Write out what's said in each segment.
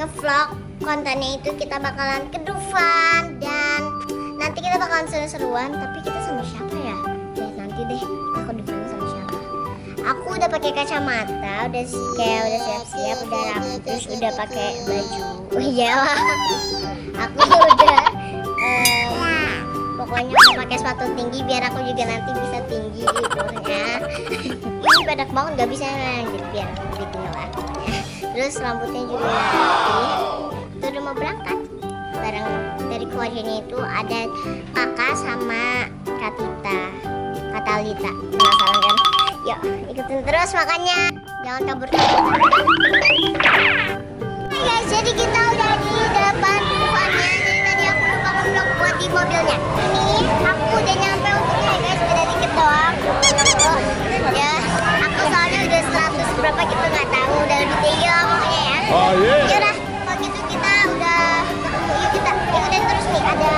ngevlog kontennya itu kita bakalan kedufan dan nanti kita bakalan seru-seruan tapi kita sama siapa ya? Oke nanti deh aku dufan sama siapa? Aku udah pakai kacamata udah kayak udah siap-siap udah rapi terus udah pakai baju. Oh iyalah aku udah uh, pokoknya aku pakai sepatu tinggi biar aku juga nanti bisa tinggi gitu ya ini badak banget gak bisa lanjut biar aku ditinggal terus rambutnya juga rapi itu udah mau berangkat. Bareng dari keluarganya itu ada kakak sama Katita. Katalita penasaran kan? Yuk ikutin terus makanya. Jangan kabur, -kabur. Hai guys jadi kita udah mobilnya. Ini aku udah nyampe untungnya guys. Beda dikit doang. Ya aku soalnya udah 100 berapa gitu nggak tahu. Udah lebih tinggi lah pokoknya ya. Oh, yeah. yaudah kalau gitu kita udah yuk kita ikutin terus nih. Ada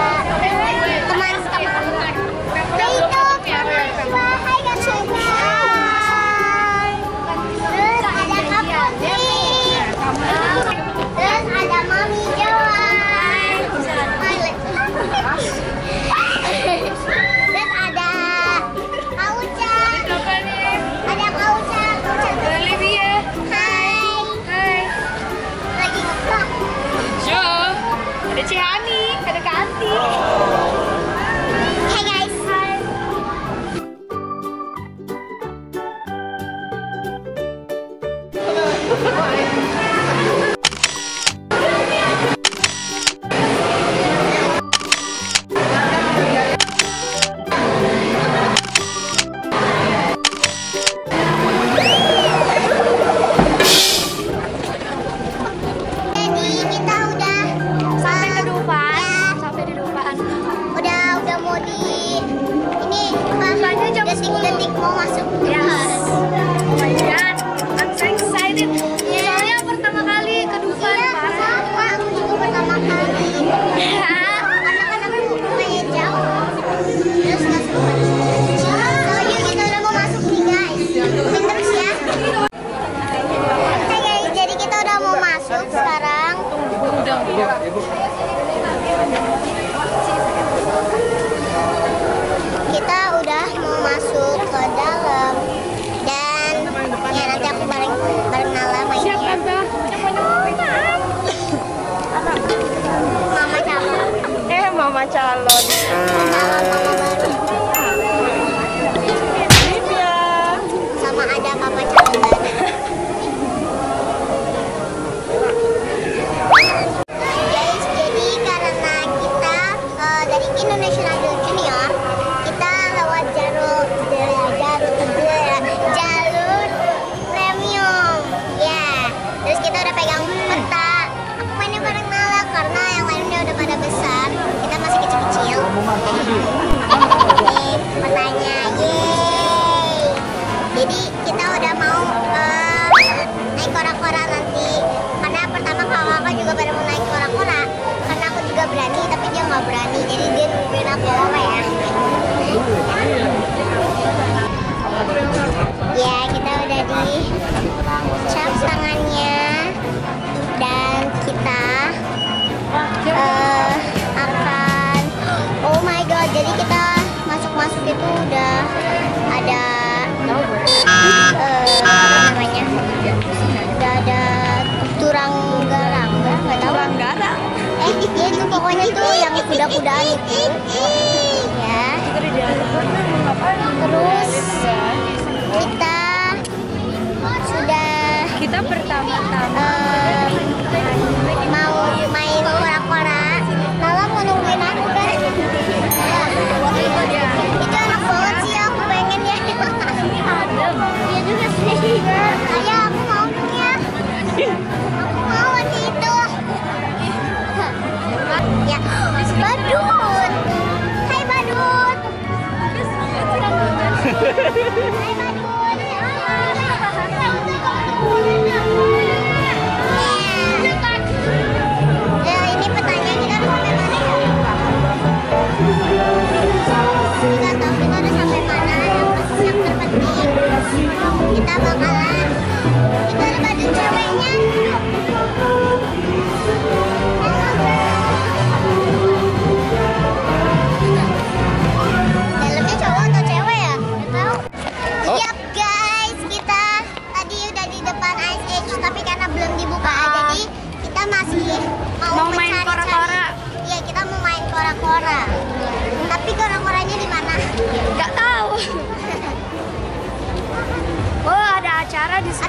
Ha ha ha ha!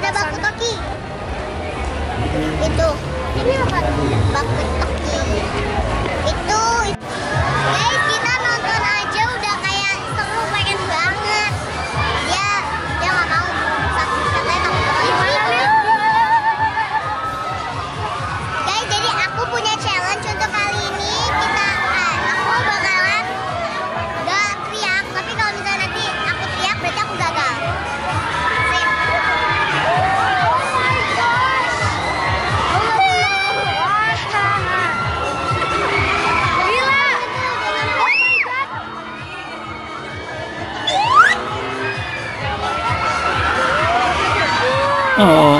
ada baku toki. Itu. Ini apa? Baku Oh.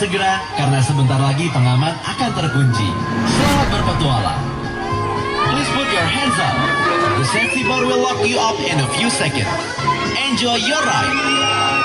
segera karena sebentar lagi pengaman akan terkunci. Selamat berpetualang. Please put your hands up. The safety bar will lock you up in a few seconds. Enjoy your ride.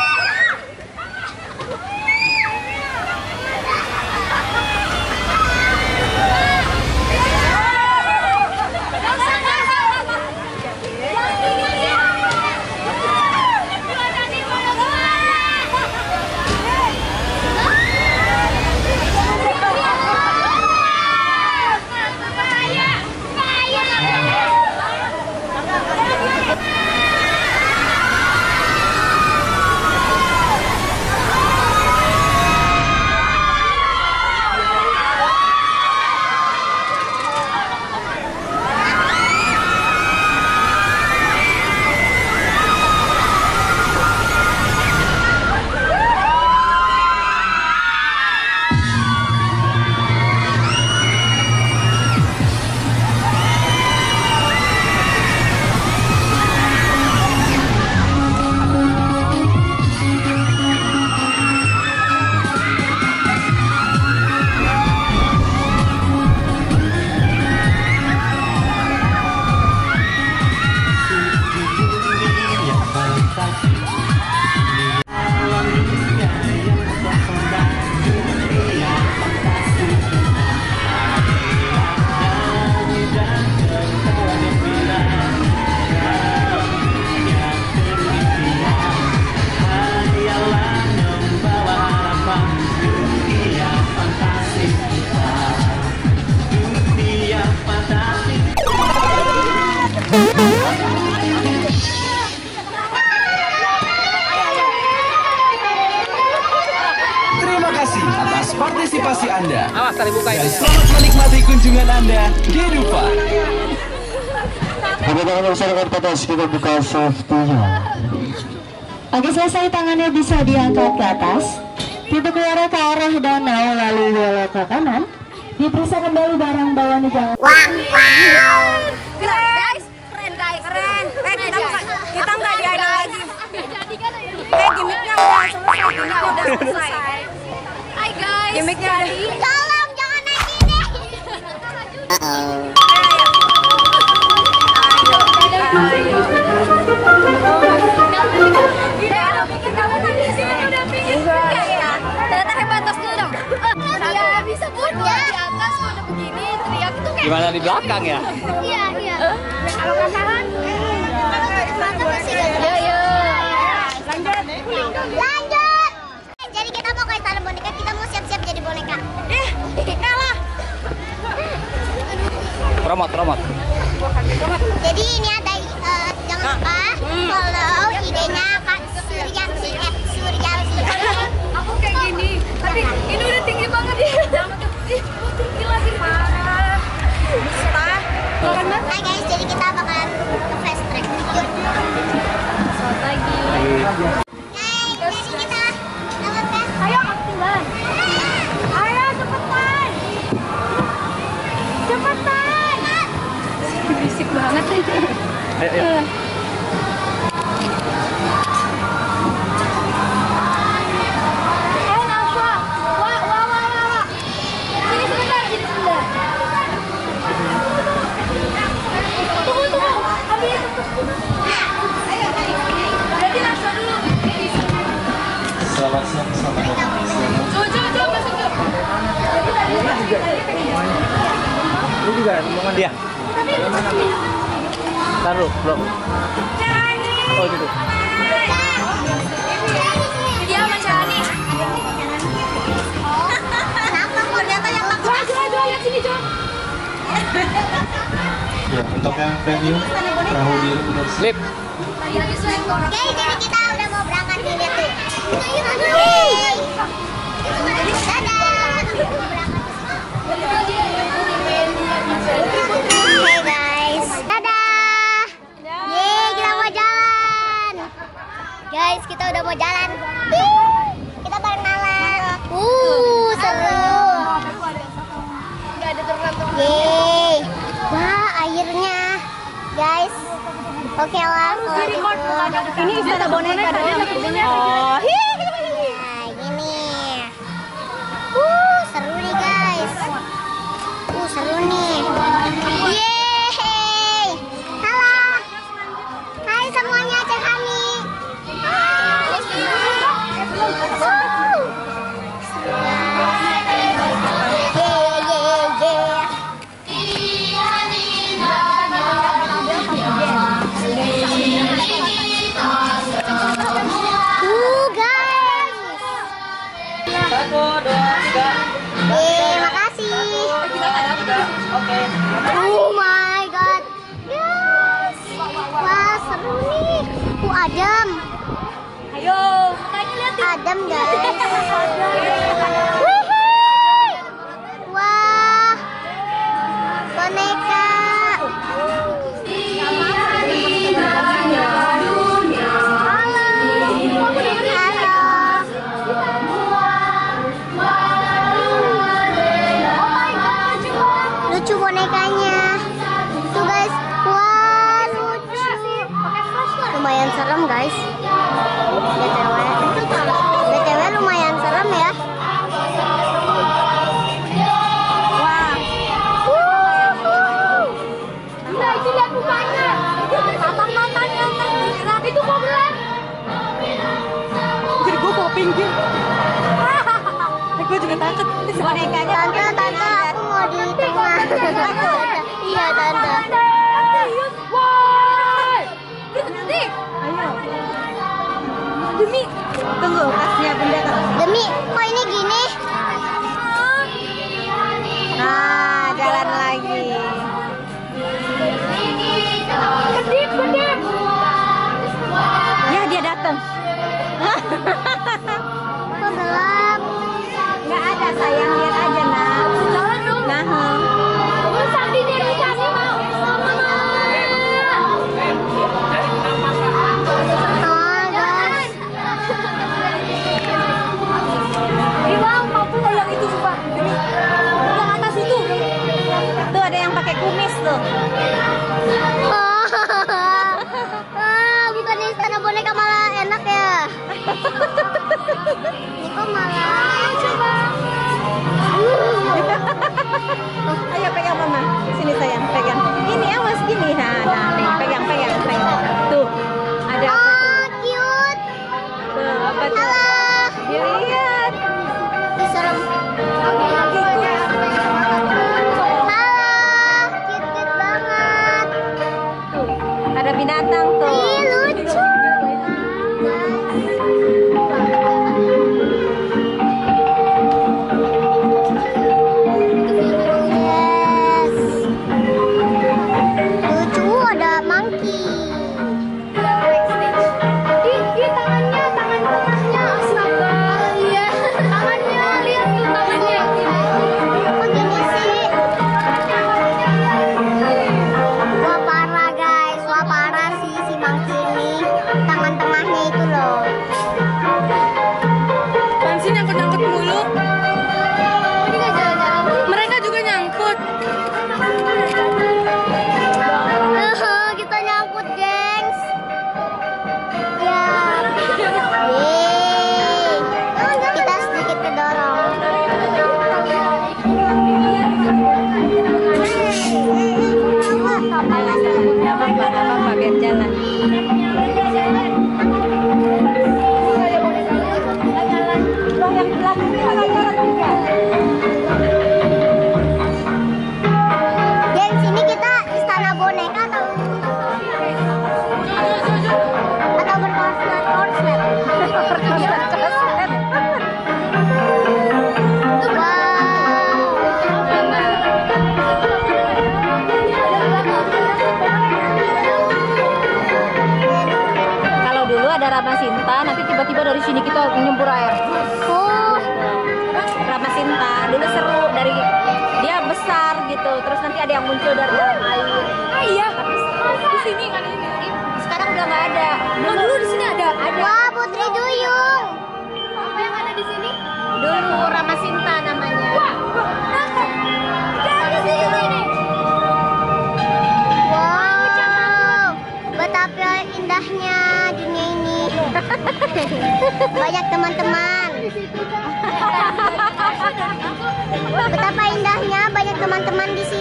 Selesai tangannya bisa diangkat ke atas. Pintu keluar ke arah danau lalu belok ke kanan. Diperiksa kembali barang bawaan jangan Wow, wow. Guys, keren guys, keren. Eh, kita nggak kita nggak diada lagi. Eh, gimmicknya udah selesai, gimmicknya udah selesai. Hai guys. Gimmicknya udah. Tolong jangan naik ini. Gila, pikir kamu tadi di ya. Iya, Gimana di belakang ya? Iya, iya. kalau kasaran. Mata masih gak Ya, ya. Lanjut. Jadi kita mau kayak tanam boneka, kita mau siap-siap jadi boneka. Eh, kalah. Promot, promot. Jadi ini ada eh, jangan lupa follow idenya Kak Suryati at Suryati. Aku kayak gini, tapi ini udah tinggi banget ya. Ih, tinggi lagi parah. Hai guys, jadi kita bakalan ke fast track. Hai, jadi kita lewat fast Ayo. Ayo cepetan. Cepetan. Berisik banget aja. Ayo, ayo. Juga rombongan dia. Taruh, belum. Oh, itu. Dia sama Cani. Kenapa kok dia tanya apa? Coba, coba, coba lihat sini, coba. Ya, untuk yang premium, perahu biru benar Lip. Oke, jadi kita udah mau berangkat. Yeay. Dadah. Kita udah mau jalan. Kita bareng Nalan. Uh, seru. Gak ada turun Yeay. Wah, airnya. Guys. Oke lah. kalau gitu. Ini istana boneka Oh, gini. Adam, guys. Bonekanya Tante, tante, aku mau di tengah. Iya, tante. Berhenti. Demi. Tunggu, kasnya benda. Demi, Niko malah lucu banget. Ayo pegang mama. Sini sayang, pegang. Ini awas gini. Nah, nah, pegang, pegang, pegang. Tuh. terus nanti ada yang muncul dari dalam air. Ah iya di sini kan ini. Sekarang udah nggak ada. Nah dulu di sini ada? Ada. Wah putri duyung. Apa yang ada di sini? Dulu Rama Sinta namanya. Wah betapa indahnya dunia ini. Banyak teman-teman. Betapa indahnya banyak teman-teman di sini.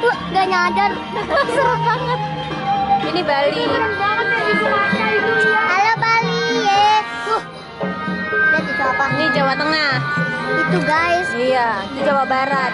tuh gak nyadar. Serem banget. Ini Bali. Ya. Halo Bali yes. Uh. itu apa ini Jawa Tengah. Itu guys. Iya di Jawa Barat.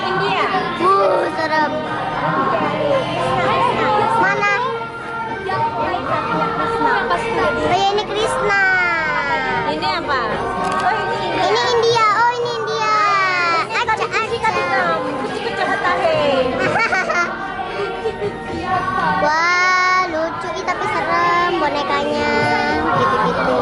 India. Bu, serem. Mana? Oh, ya, ini Krishna. Ini apa? Oh, ini Ini India. Oh, ini India. Kan aja, kan aja. Wah, lucu tapi serem bonekanya. Gitu-gitu.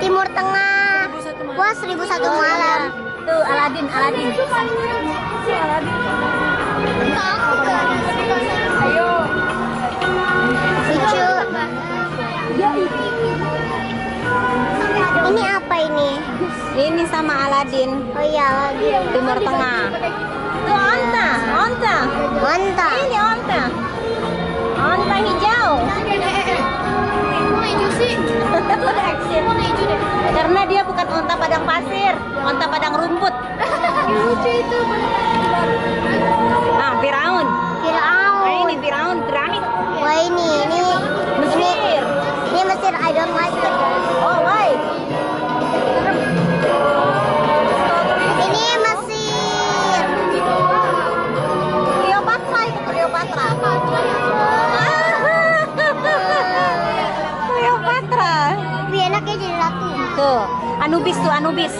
Timur Tengah. Wah, 1001 iya. malam. Tuh Aladin, Aladin. Aladin. Ayo. Lucu. Ini apa ini? Ini sama Aladin. Oh iya, Aladin. Timur Tengah. Tuh onta, onta. Onta. Ini onta. Onta hijau. Onta padang pasir, onta padang rumput. Lucu itu. Nah, Firaun. Nah, Firaun. ini Firaun, piramid. Wah ini, ini, ini, Mesir. ini Mesir. I don't like it. Anubis tuh Anubis.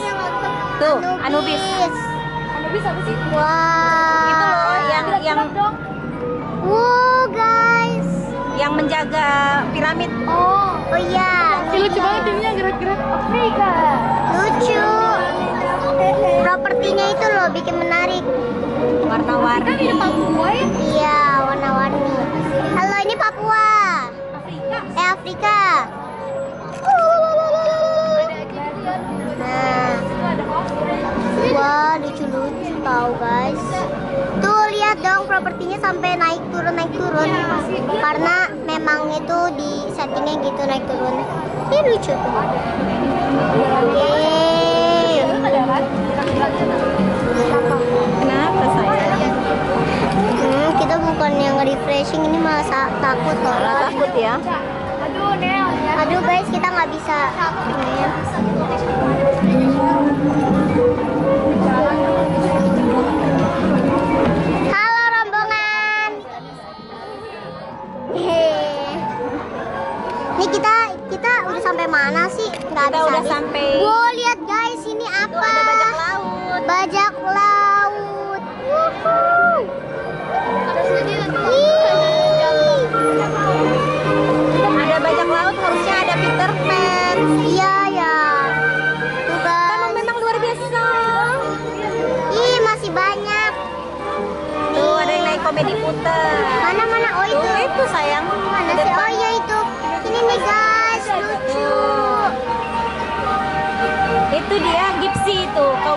Tuh, Anubis. Anubis apa sih? Wah. Itu loh yang yang Wow guys. yang menjaga piramid. Oh, oh iya. Lucu banget ininya gerak-gerak. Afrika. Lucu. Propertinya itu loh bikin menarik. Warna-warni. Iya, warna-warni. Halo, ini Papua. Eh, Afrika. Wah, lucu-lucu tahu guys. Tuh lihat dong propertinya sampai naik turun naik turun. Karena memang itu di settingnya gitu naik turun. Ini lucu tuh. Yeay. Kenapa sayang? Hmm, kita bukan yang refreshing ini malah sa- takut loh. Takut ya? Aduh guys, kita nggak bisa. Halo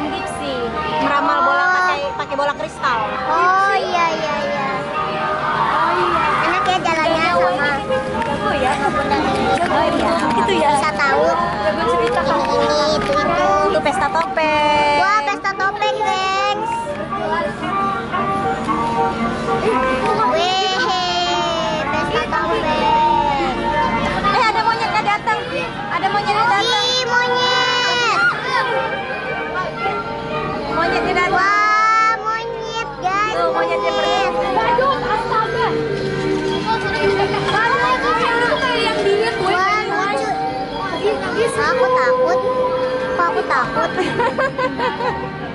kaum gipsi. Meramal bola pakai pakai bola kristal. Oh iya iya iya. Enak ya jalannya sama. Oh ya. Oh iya. Itu ya. Bisa tahu. Ini ini itu itu. Itu pesta Monyetnya datang. Wah monyet guys. Tuh monyetnya pergi. Wah lucu. Aku takut. Aku takut?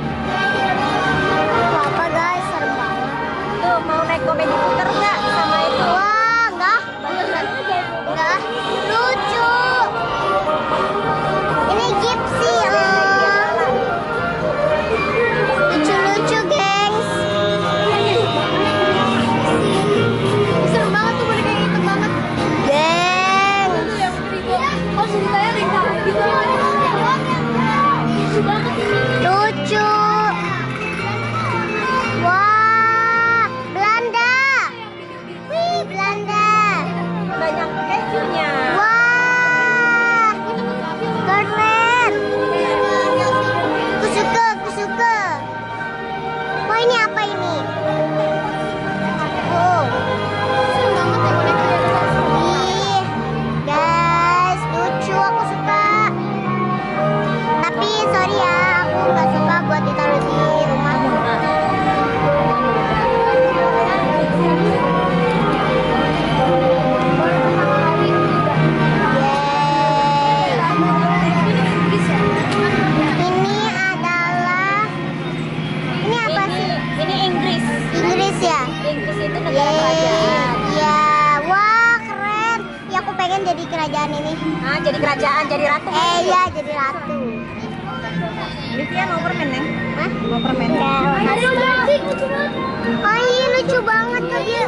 lucu banget tuh dia.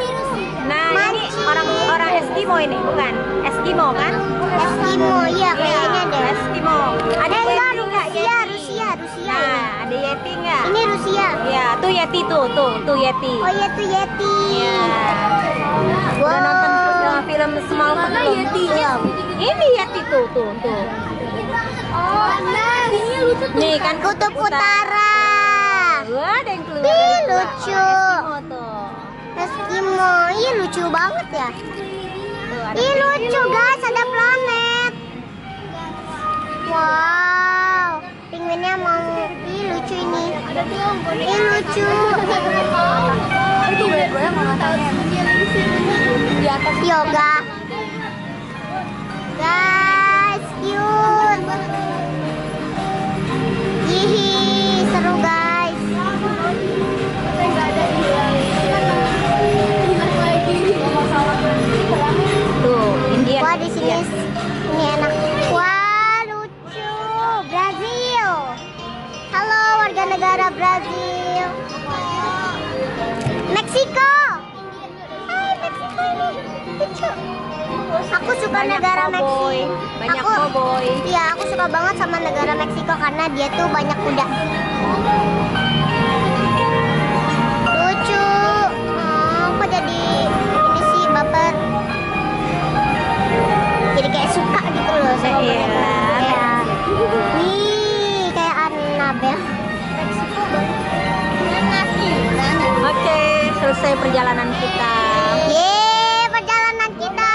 Nah, ini Mancing. orang-orang Eskimo ini, bukan? Eskimo kan? Eskimo, iya kayaknya deh. Eskimo. Ada Eh, enggak? Rusia, Yeti? Rusia, Rusia. Nah, ada Yeti nggak? Ini Rusia. Iya, tuh Yeti tuh, tuh, tuh Yeti. Oh iya tuh Yeti. Iya. Wow. Udah nonton film Small Mana Yetinya? Ini Yeti tuh, tuh, tuh. Oh, nah. Ini lucu tuh. Nih kan Kutub Utara. Wah, ada yang keluar Ih, lucu. Eskimo tuh. Eskimo. Ih, lucu banget ya. Ih, lucu guys, ada planet. Wow. Pinguinnya mau. Ih, lucu ini. Ih, lucu. Yoga. Guys, cute. Hihi, seru guys. Wah, di sini ini enak. Wah, lucu. Brazil. Halo warga negara Brazil. Meksiko. Hai, Meksiko ini. Lucu. Aku suka Banyak negara Meksiko. banyak aku, cowboy. Iya, aku suka banget sama negara Meksiko karena dia tuh banyak kuda. Selesai perjalanan kita. Yeay, perjalanan kita,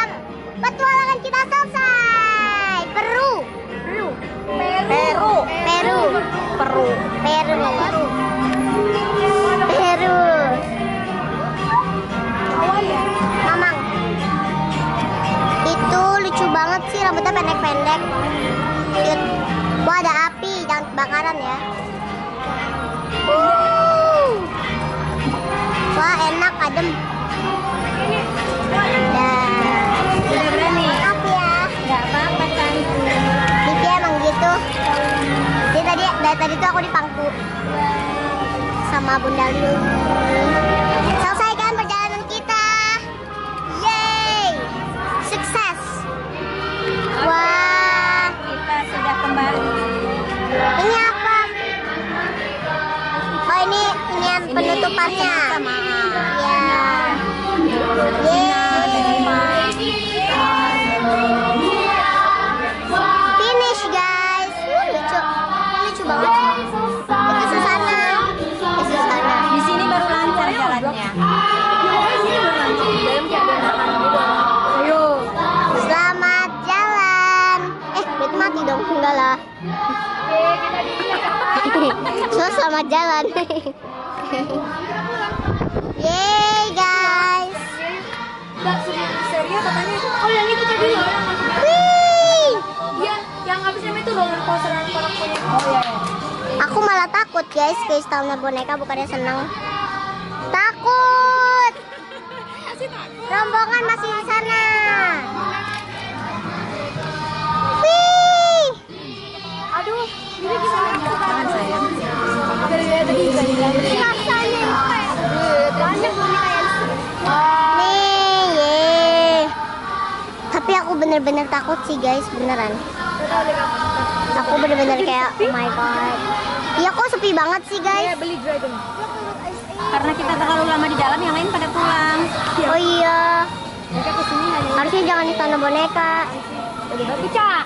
petualangan kita selesai. Peru, Peru. Peru, Peru, Peru. Peru, Peru. Mamang, itu lucu banget sih rambutnya pendek-pendek. Wah ada api, jangan kebakaran ya. Adem. Udah berani? Maaf ya. Gak apa-apa kan. Bibi emang gitu. Jadi tadi dari tadi tuh aku dipangku sama Bunda Liu. Selesai kan perjalanan kita. Yeay. Sukses. Wah. Kita sudah kembali. Ini apa? Oh ini ini penutupannya. Enggak selamat jalan. Yeay guys. Katanya. Oh yang itu tadi loh yang. Iya, yang habis itu roller coaster yang punya. Oh iya. Aku malah takut guys, kristalnya boneka bukannya seneng. Takut. Rombongan masih di sana. Wih. Aduh, ini gimana? Jangan sayang. Dari tadi dari rasanya banyak boneka yang. Tapi aku bener-bener takut sih guys, beneran. Aku bener-bener kayak, oh my god. Iya kok sepi banget sih guys. beli dragon. Karena kita terlalu lama di dalam, yang lain pada pulang. Oh iya. Harusnya jangan di tanah boneka. Cak.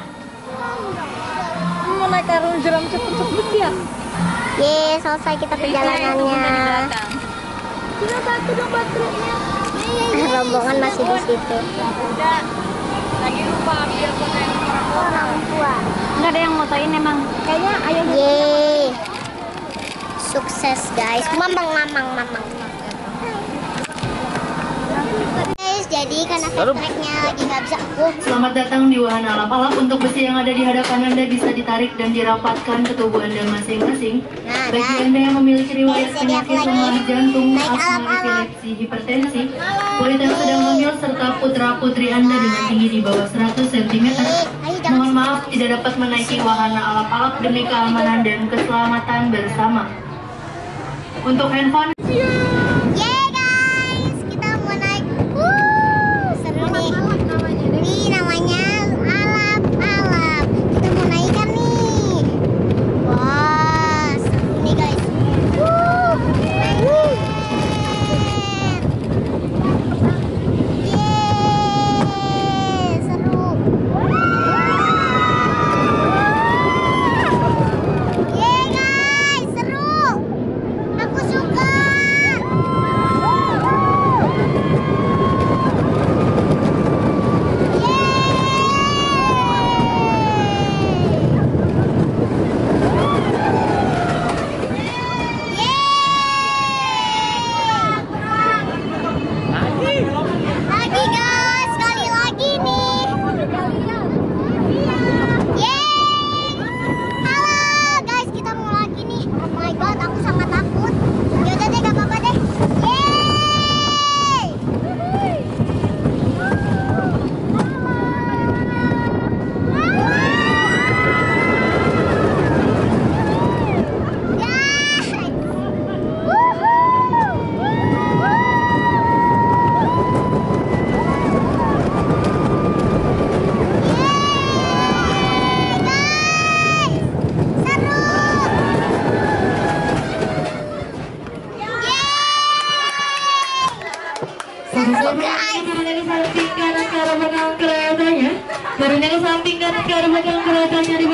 Mau naik karung jeram cepet-cepet ya? Selesai kita perjalanannya. Kita batu dong baterainya. Rombongan masih di situ. Lagi lupa ambil foto yang Orang tua. Nggak ada yang motoin emang. Kayaknya ayo Yeay. Sukses guys. Mamang, mamang, mamang. Guys, jadi karena Taruh. tracknya lagi nggak bisa aku. Selamat datang di wahana alap-alap. Untuk besi yang ada di hadapan Anda bisa ditarik dan dirapatkan ke tubuh Anda masing-masing. Nah, Bagi dah. Anda yang memiliki riwayat penyakit lemah jantung, asma, epilepsi, hipertensi, wanita yang sedang hamil serta putra-putri Anda dengan tinggi di bawah 100 cm. Mohon maaf tidak dapat menaiki wahana alap-alap demi keamanan dan keselamatan bersama. Untuk handphone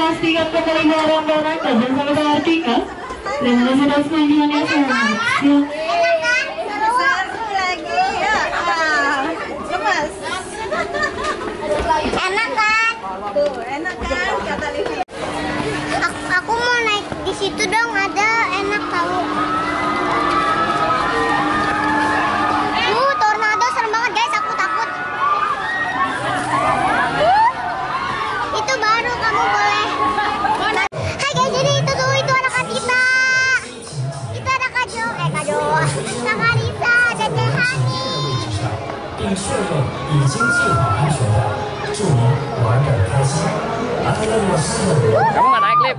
memastikan kembali barang-barang dan bersama dengan artikel dan masih dan selanjutnya 已经系好安全带祝您玩的开心。来来来我身后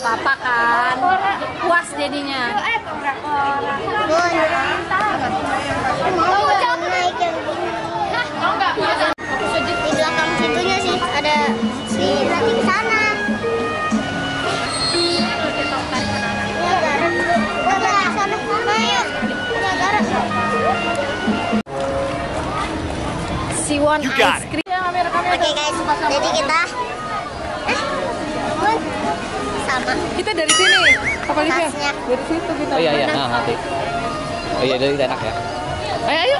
nggak apa-apa kan. Puas jadinya. Ice cream. Oke okay guys, jadi kita sama Kita dari sini. Apa Livia? tasnya. Dari situ kita. Oh iya iya, nah nanti. Oh iya, dari enak ya. Ayo ayo.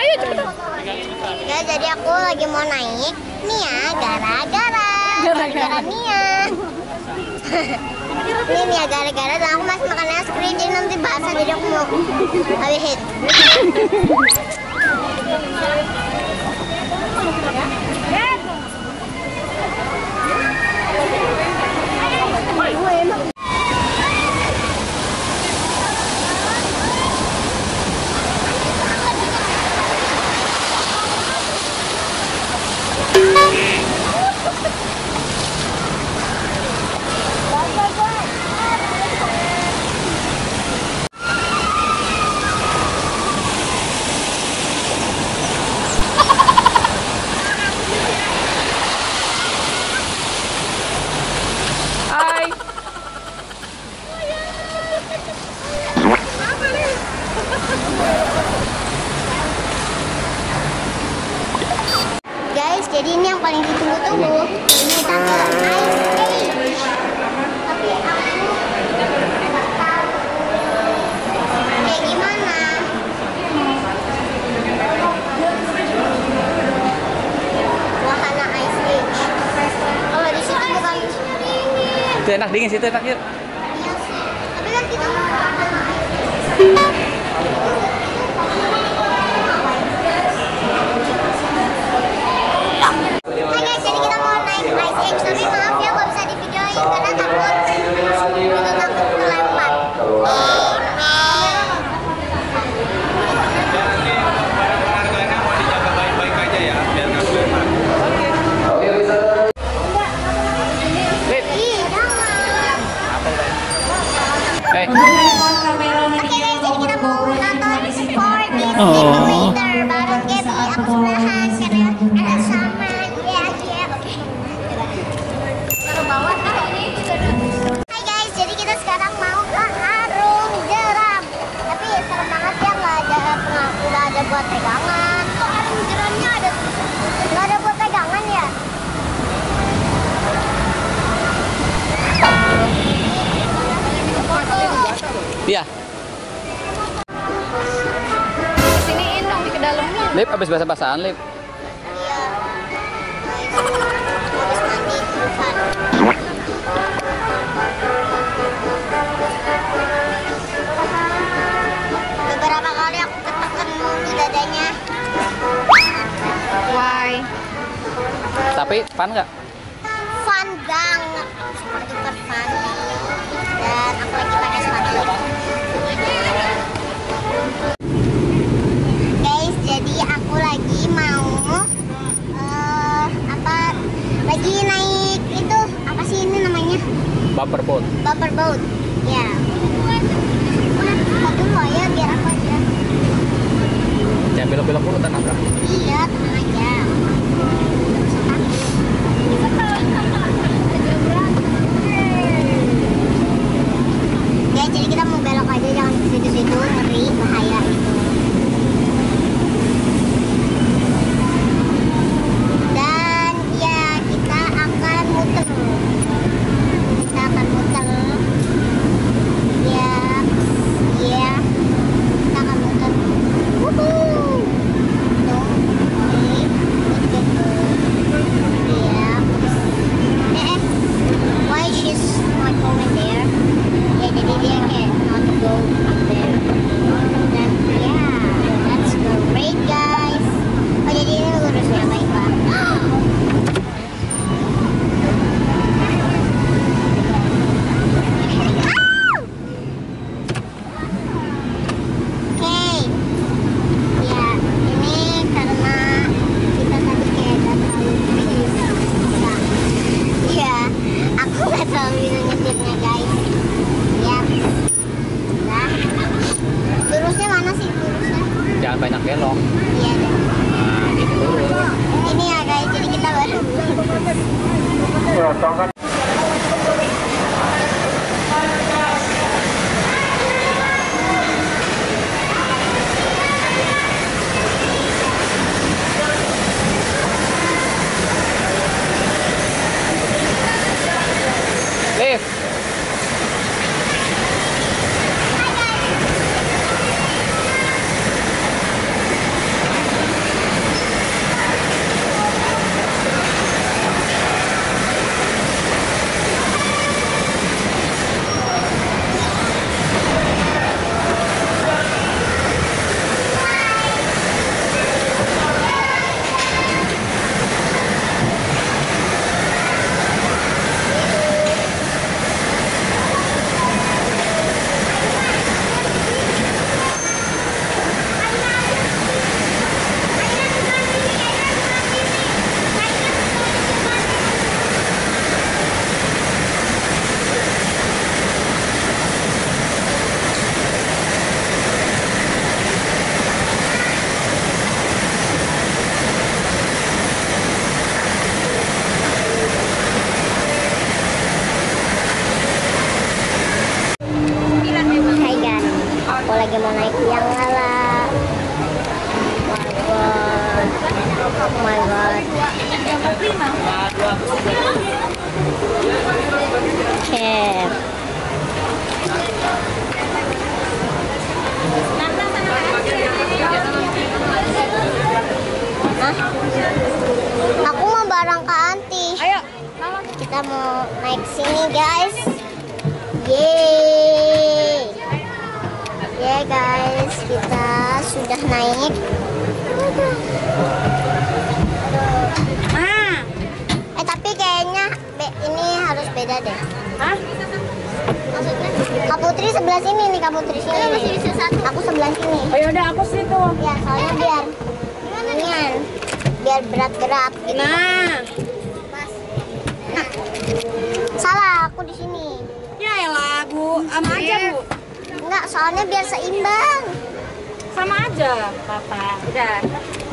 Ayo cepetan. Ya, jadi aku lagi mau naik Nia gara-gara gara-gara Nia. Ini Nia gara-gara dan aku masih makan es krim jadi nanti basah jadi aku mau habisin. Hai. Guys, jadi ini yang paling ditunggu-tunggu. Ini tante Ice Age. Tapi aku nggak tahu kayak gimana. Wahana Ice Age. Kalau di situ bukan Itu enak dingin situ enak yuk. Iya. Kesiniin dong di ke dalamnya. Lip habis basah-basahan, Lip. Iya. Tapi fun nggak? Fun banget. Super duper fun. Dan aku lagi pakai sepatu. Guys, jadi aku lagi mau eh apa? Lagi naik itu apa sih ini namanya? Bumper boat. Bumper boat. Ya. Kita dulu ya biar aku aja. Jangan belok-belok dulu. Iya, tenang aja. Jadi kita mau belok aja jangan ke situ-situ ngeri bahaya itu.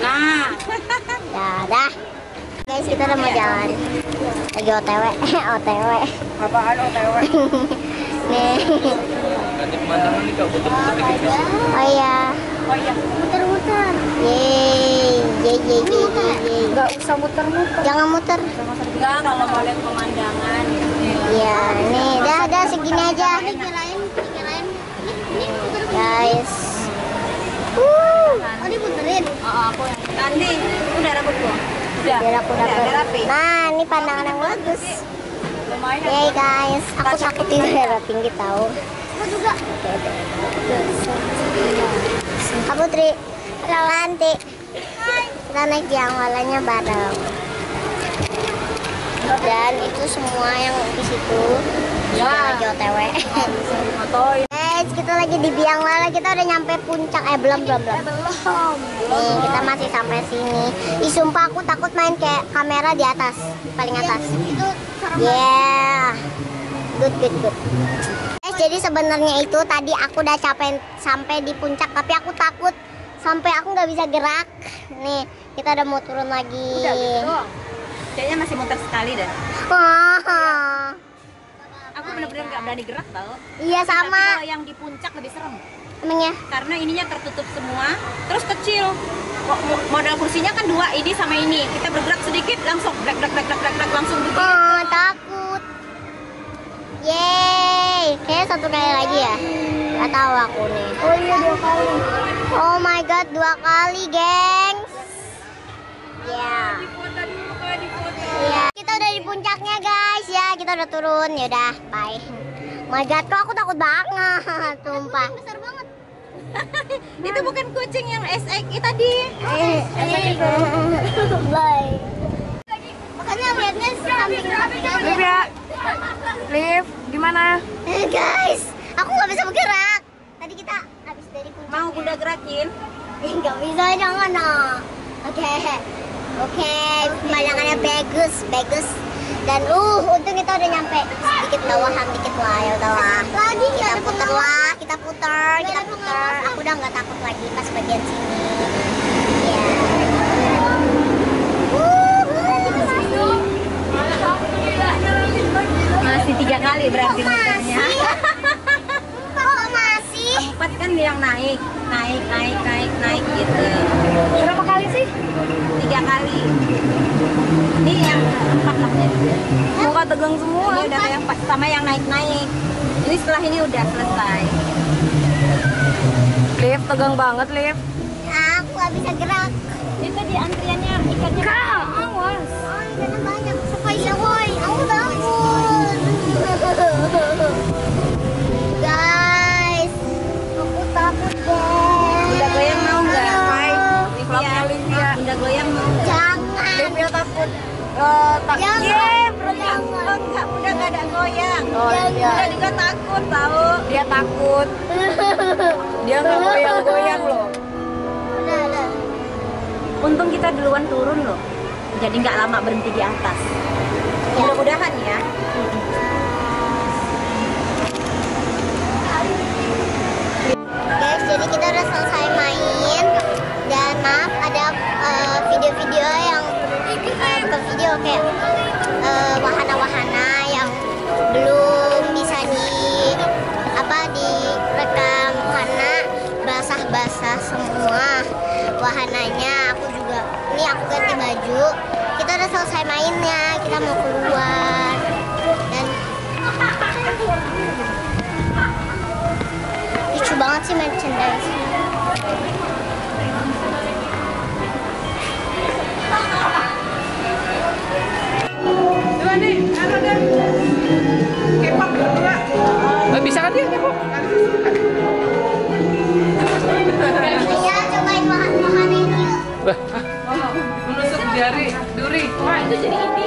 Nah. Ya, dah. Guys, kita udah mau jalan. Lagi OTW, OTW. Apaan OTW? Nih. Ganti pemandangan nih kak, ya. Oh iya. Oh iya. Muter-muter. Yeay, yeay, yeay, yeay, yeay. Enggak usah muter-muter. Jangan muter. Enggak kalau mau lihat pemandangan. Iya, nih, dah, dah segini aja. Guys. Uh, oh diputerin. Oh, aku yang udah. Udah. Aku Udah, dapet. udah rapi. Nah, ini pandangan yang bagus. Lumayan. Yeay guys, aku takut di daerah tinggi tahu. Aku juga. Kak Putri, Lanti. Kita naik jangwalannya bareng. Dan itu semua yang di situ Ya. lagi OTW. Motoin. Guys, kita lagi di Biangwala. Kita udah nyampe puncak. Eh, belum, belum, belum. Nih, kita masih sampai sini. Ih, sumpah aku takut main kayak kamera di atas, paling atas. Yeah. Good, good, good. Guys, jadi sebenarnya itu tadi aku udah capek sampai di puncak, tapi aku takut sampai aku nggak bisa gerak. Nih, kita udah mau turun lagi. Udah gitu. Kayaknya masih muter sekali dah. Wah. Aku bener-bener nggak berani gerak tau. Iya Tapi sama. kalau yang di puncak lebih serem. Emangnya? Karena ininya tertutup semua, terus kecil. Mo- mo- Modal kursinya kan dua, ini sama ini. Kita bergerak sedikit langsung blak blak blak blak blak langsung begini. Oh, takut. Yeay. Kayaknya satu kali lagi ya. Gak tahu aku nih. Oh iya dua kali. Oh my god, dua kali, gengs. Ya. Kalau di udah puncaknya, guys. Ya, kita udah turun. Yaudah, bye. My god, kok aku takut banget, sumpah. Besar banget. Itu bukan kucing yang SXI tadi. Eh, Bye. Makanya lihatnya samping ya. Liv, gimana? Eh, guys, aku nggak bisa bergerak. Tadi kita habis dari puncak. Mau bunda gerakin? Nggak bisa, jangan nah. Oke, oke, pemandangannya bagus, bagus. Dan uh, untung kita udah nyampe sedikit bawahan dikit lah ya udahlah. Lagi kita putar lah, kita putar, kita putar. Aku udah nggak takut lagi pas bagian sini. Ya. Uh, Masih tiga kali berarti muternya. masih? Kok masih? Empat kan yang naik, naik, naik, naik, naik gitu. Berapa kali sih? Tiga kali. Ini yang empat lah jadi. Muka tegang semua. Ini udah yang empat sama yang naik-naik. Ini setelah ini udah selesai. Liv, tegang banget, Liv. Aku nggak bisa gerak. Itu di antriannya ikannya. Kak, awas. Oh, ikannya banyak. Supaya boy, enggak, Bunda nggak ada goyang. Oh, iya. Bunda juga takut tahu. Dia takut. Dia nggak goyang-goyang loh. Udah, udah. Untung kita duluan turun loh. Jadi nggak lama berhenti di atas. Mudah-mudahan ya. Guys, jadi kita udah selesai main dan maaf ada eh, video-video yang eh, bukan video kayak Eh, wahana-wahana uh, yang belum bisa di apa direkam karena basah-basah semua wahananya. Aku juga ini aku ganti baju. Kita udah selesai mainnya kita mau keluar. Dan lucu banget sih merchandise Eh, bisa kan dia? Kepo? Iya, cobain makan makanan yuk. Wah, menusuk jari duri wah itu jadi ini